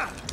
attack.